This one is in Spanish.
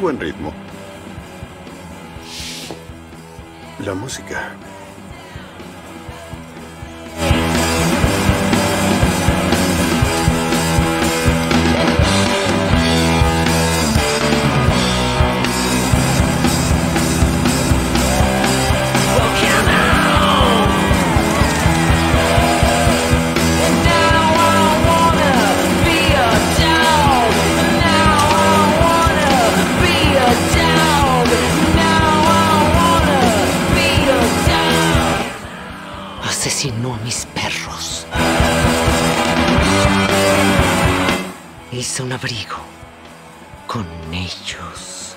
Buen ritmo. La música. asesinó a mis perros. Hice un abrigo con ellos.